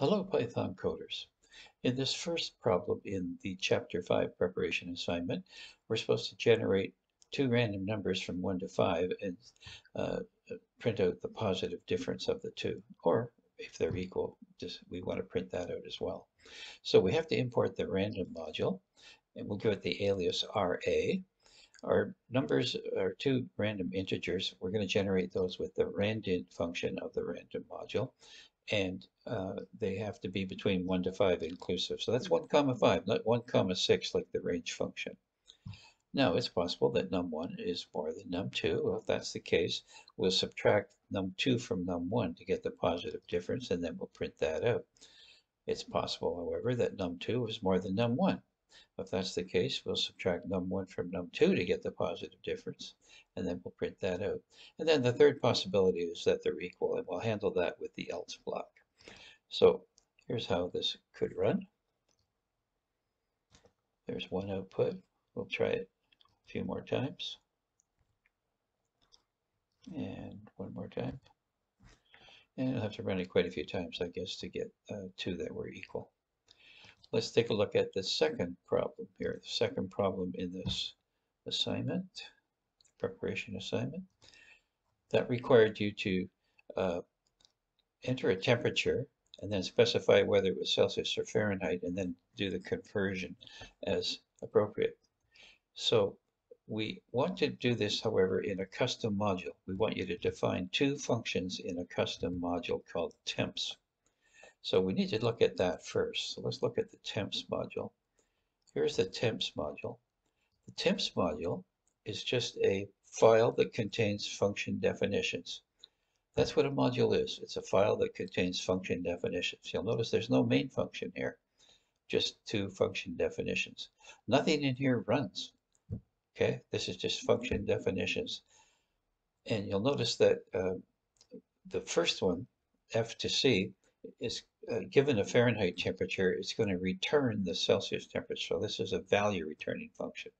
Hello Python coders. In this first problem in the chapter 5 preparation assignment, we're supposed to generate two random numbers from 1 to 5 and uh, print out the positive difference of the two. Or if they're equal, just we want to print that out as well. So we have to import the random module and we'll give it the alias RA. Our numbers are two random integers. We're going to generate those with the randint function of the random module and uh, they have to be between 1 to 5 inclusive. So that's 1 comma 5, not 1 comma 6 like the range function. Now, it's possible that num1 is more than num2. Well, if that's the case, we'll subtract num2 from num1 to get the positive difference, and then we'll print that out. It's possible, however, that num2 is more than num1. If that's the case, we'll subtract num1 from num2 to get the positive difference, and then we'll print that out. And then the third possibility is that they're equal, and we'll handle that with the else block. So here's how this could run. There's one output. We'll try it a few more times. And one more time. And I'll have to run it quite a few times, I guess, to get uh, two that were equal. Let's take a look at the second problem here, the second problem in this assignment, preparation assignment. That required you to uh, enter a temperature and then specify whether it was Celsius or Fahrenheit and then do the conversion as appropriate. So we want to do this, however, in a custom module. We want you to define two functions in a custom module called temps. So we need to look at that first. So let's look at the temps module. Here's the temps module. The temps module is just a file that contains function definitions. That's what a module is. It's a file that contains function definitions. You'll notice there's no main function here, just two function definitions. Nothing in here runs. Okay, this is just function definitions. And you'll notice that uh, the first one, F to C, is uh, given a Fahrenheit temperature, it's going to return the Celsius temperature. So this is a value returning function.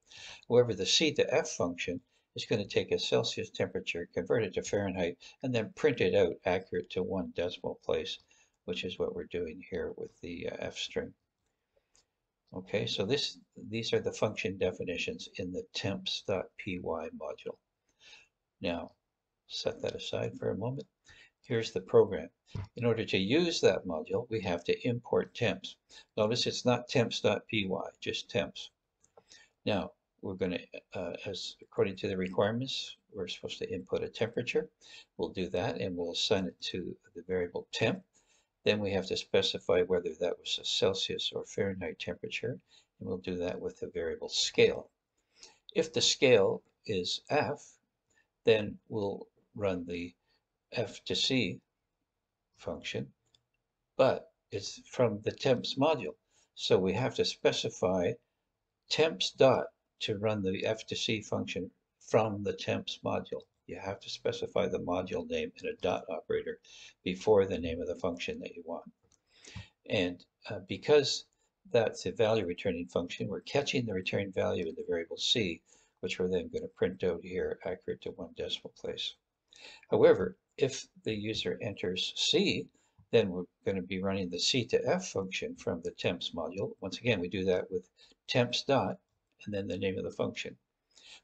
However, the C to F function is going to take a Celsius temperature, convert it to Fahrenheit, and then print it out accurate to one decimal place, which is what we're doing here with the uh, F string. Okay, so this these are the function definitions in the temps.py module. Now, set that aside for a moment. Here's the program. In order to use that module, we have to import temps. Notice it's not temps.py, just temps. Now, we're going to, uh, as according to the requirements, we're supposed to input a temperature. We'll do that and we'll assign it to the variable temp. Then we have to specify whether that was a Celsius or Fahrenheit temperature, and we'll do that with the variable scale. If the scale is F, then we'll run the F to C function, but it's from the temps module. So we have to specify temps dot to run the F to C function from the temps module. You have to specify the module name in a dot operator before the name of the function that you want. And uh, because that's a value returning function, we're catching the return value in the variable C, which we're then going to print out here accurate to one decimal place. However, if the user enters C, then we're going to be running the C to F function from the temps module. Once again, we do that with temps dot and then the name of the function.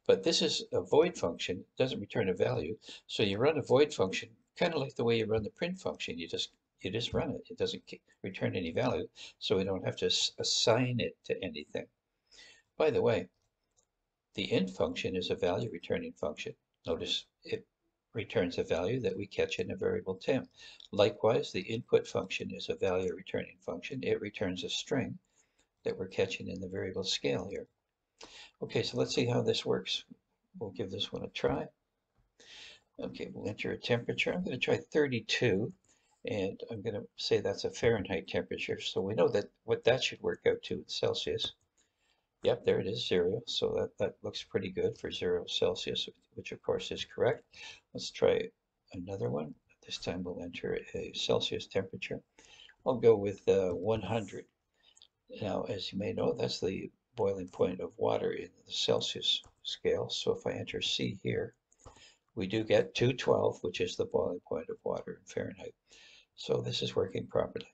But this is a void function, it doesn't return a value. So you run a void function kind of like the way you run the print function. You just you just run it. It doesn't return any value, so we don't have to assign it to anything. By the way, the int function is a value returning function. Notice it returns a value that we catch in a variable temp. Likewise, the input function is a value returning function. It returns a string that we're catching in the variable scale here. Okay, so let's see how this works. We'll give this one a try. Okay, we'll enter a temperature. I'm going to try 32, and I'm going to say that's a Fahrenheit temperature. So we know that what that should work out to in Celsius. Yep, there it is, zero. So that, that looks pretty good for zero Celsius, which of course is correct. Let's try another one. This time we'll enter a Celsius temperature. I'll go with uh, 100. Now, as you may know, that's the boiling point of water in the Celsius scale. So if I enter C here, we do get 212, which is the boiling point of water in Fahrenheit. So this is working properly.